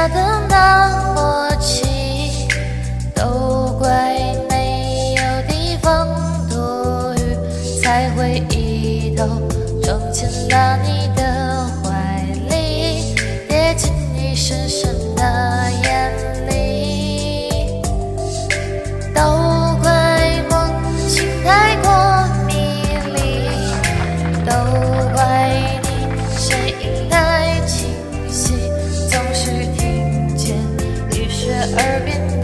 下的那么急都怪没有地方躲雨才会一头撞进了你。耳边。